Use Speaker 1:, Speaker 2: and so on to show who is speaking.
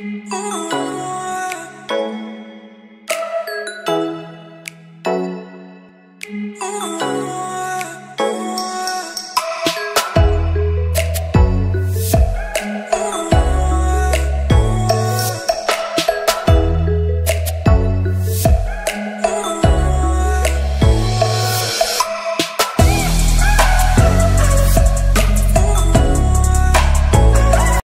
Speaker 1: Ooh.